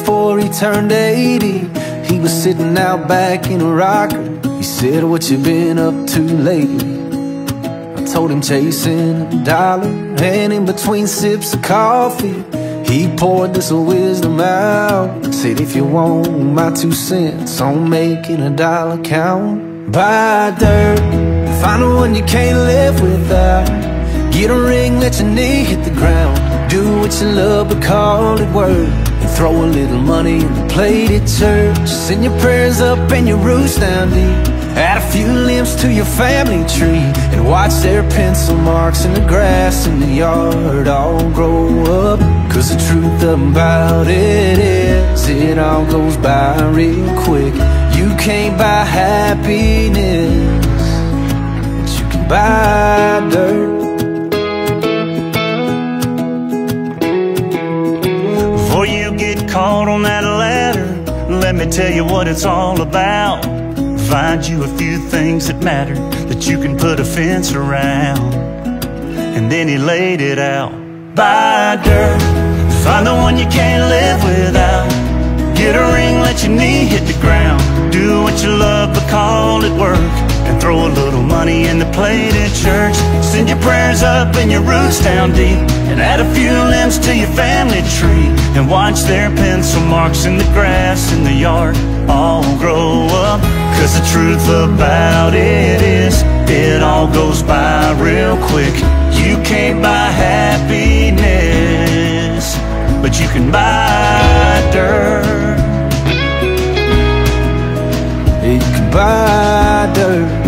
before he turned 80 He was sitting out back in a rocker He said, what you been up to lately? I told him chasing a dollar And in between sips of coffee. He poured this wisdom out. Said, if you want my two cents On making a dollar count. Buy dirt Find the one you can't live without. Get a ring, let your knee hit the ground. Do what you love, but call it work throw a little money in the plate at church. Send your prayers up and your roots down deep. Add a few limbs to your family tree And watch their pencil marks in the grass in the yard all grow up. Cause the truth about it is It all goes by real quick. You can't buy happiness But you can buy dirt on that ladder. Let me tell you what it's all about. Find you a few things that matter That you can put a fence around. And then he laid it out. Buy dirt Find the one you can't live without. Get a ring, let your knee hit the ground. Do what you love but call it work money in the plate at church. Send your prayers up and your roots down deep. And add a few limbs to your family tree. And watch their pencil marks in the grass in the yard All grow up. Cause the truth about it is It all goes by real quick. You can't buy happiness But you can buy dirt. You can buy dirt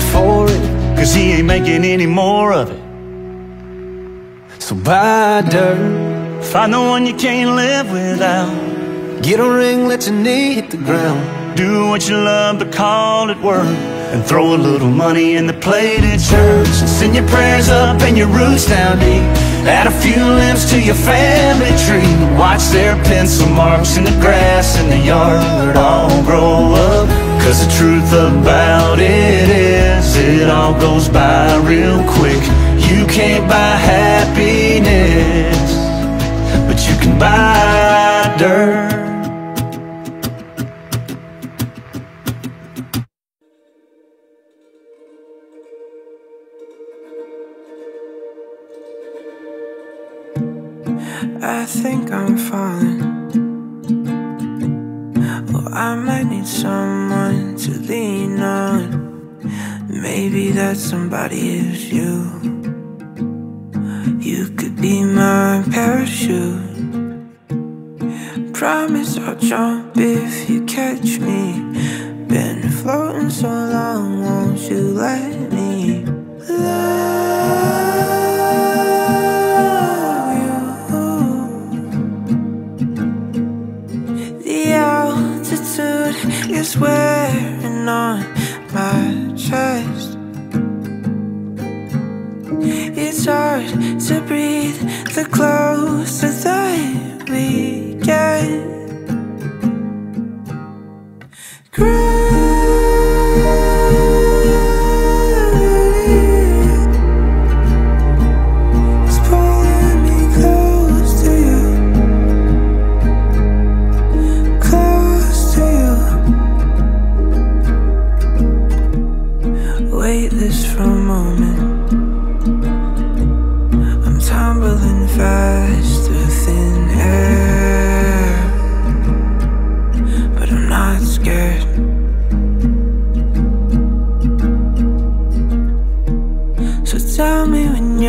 for it Cause he ain't making any more of it. So buy dirt Find the one you can't live without. Get a ring, let your knee hit the ground. Do what you love but call it work And throw a little money in the plate at church. Send your prayers up and your roots down deep. Add a few limbs to your family tree. Watch their pencil marks in the grass in the yard all grow up Cause the truth about it is It all goes by real quick You can't buy happiness But you can buy dirt I think I'm falling. Well, I might need someone to lean on. Maybe that somebody is you. You could be my parachute. Promise I'll jump if you catch me. Been floating so long, won't you let me love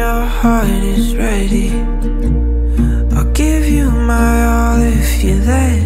your heart is ready. I'll give you my all if you let